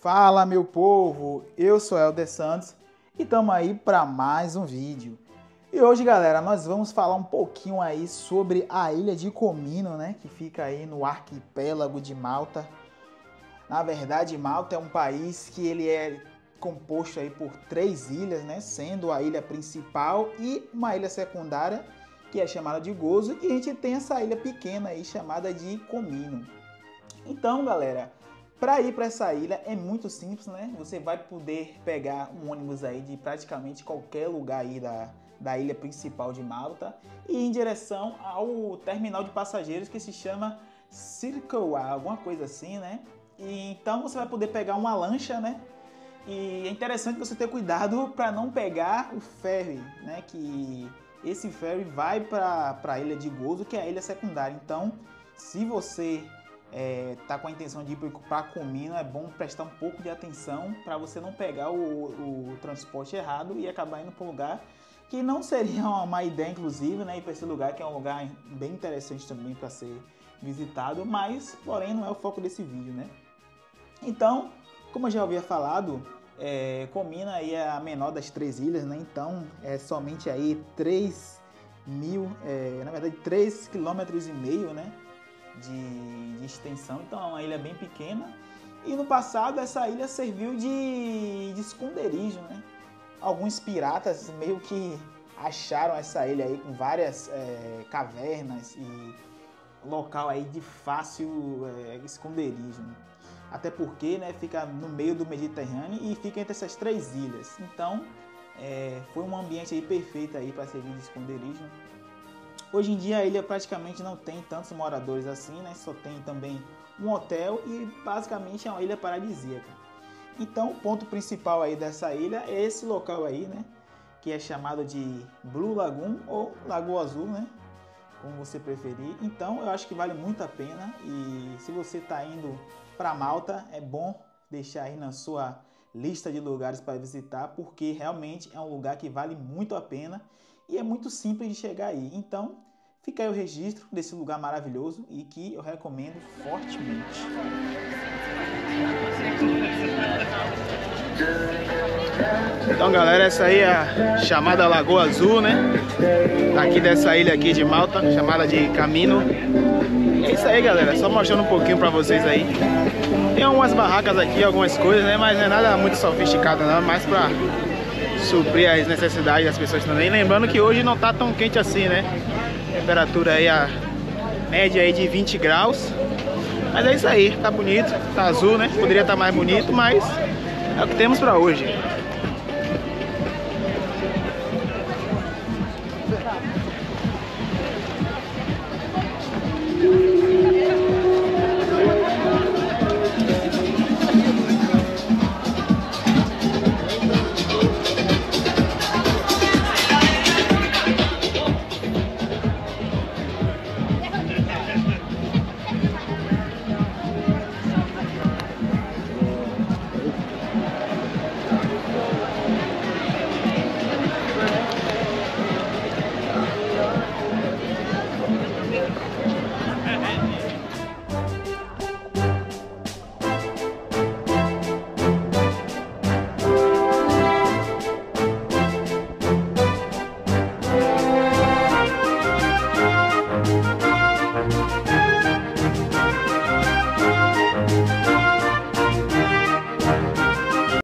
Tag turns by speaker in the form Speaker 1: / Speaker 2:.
Speaker 1: Fala meu povo, eu sou Helder Santos e estamos aí para mais um vídeo. E hoje galera, nós vamos falar um pouquinho aí sobre a ilha de Comino, né, que fica aí no arquipélago de Malta. Na verdade, Malta é um país que ele é composto aí por três ilhas, né, sendo a ilha principal e uma ilha secundária que é chamada de Gozo e a gente tem essa ilha pequena aí chamada de Comino. Então, galera, para ir para essa ilha é muito simples, né? Você vai poder pegar um ônibus aí de praticamente qualquer lugar aí da, da ilha principal de Malta e ir em direção ao terminal de passageiros que se chama Circle A, alguma coisa assim, né? E então você vai poder pegar uma lancha, né? E é interessante você ter cuidado para não pegar o ferry, né? Que esse ferry vai para a ilha de Gozo, que é a ilha secundária. Então, se você é, tá com a intenção de ir para Comino, é bom prestar um pouco de atenção para você não pegar o, o, transporte errado e acabar indo para um lugar que não seria uma má ideia, inclusive, né? Ir para esse lugar que é um lugar bem interessante também para ser visitado, mas porém não é o foco desse vídeo, né? Então, como eu já havia falado, é, Comina aí é a menor das três ilhas, né? Então é somente aí 3 mil, é, na verdade 3 quilômetros e meio, né? De, de extensão, então é uma ilha bem pequena. E no passado essa ilha serviu de, de esconderijo, né? Alguns piratas meio que acharam essa ilha aí com várias é, cavernas e local aí de fácil é, esconderijo. Né? Até porque né, fica no meio do Mediterrâneo e fica entre essas três ilhas. Então é, foi um ambiente aí perfeito aí para servir de esconderijo. Hoje em dia a ilha praticamente não tem tantos moradores assim, né? Só tem também um hotel e basicamente é uma ilha paradisíaca. Então o ponto principal aí dessa ilha é esse local aí, né? Que é chamado de Blue Lagoon ou Lagoa Azul, né? Como você preferir. Então eu acho que vale muito a pena e se você está indo para Malta é bom deixar aí na sua lista de lugares para visitar porque realmente é um lugar que vale muito a pena e é muito simples de chegar aí. Então, fica aí o registro desse lugar maravilhoso e que eu recomendo fortemente. Então galera, essa aí é a chamada Lagoa Azul, né? Aqui dessa ilha aqui de Malta, chamada de Camino. É isso aí galera, só mostrando um pouquinho pra vocês aí. Tem algumas barracas aqui, algumas coisas, né? Mas não é nada muito sofisticado não, é mais pra suprir as necessidades das pessoas também. Lembrando que hoje não tá tão quente assim, né? Temperatura aí a média aí de 20 graus. Mas é isso aí, tá bonito, tá azul, né? Poderia estar tá mais bonito, mas é o que temos para hoje.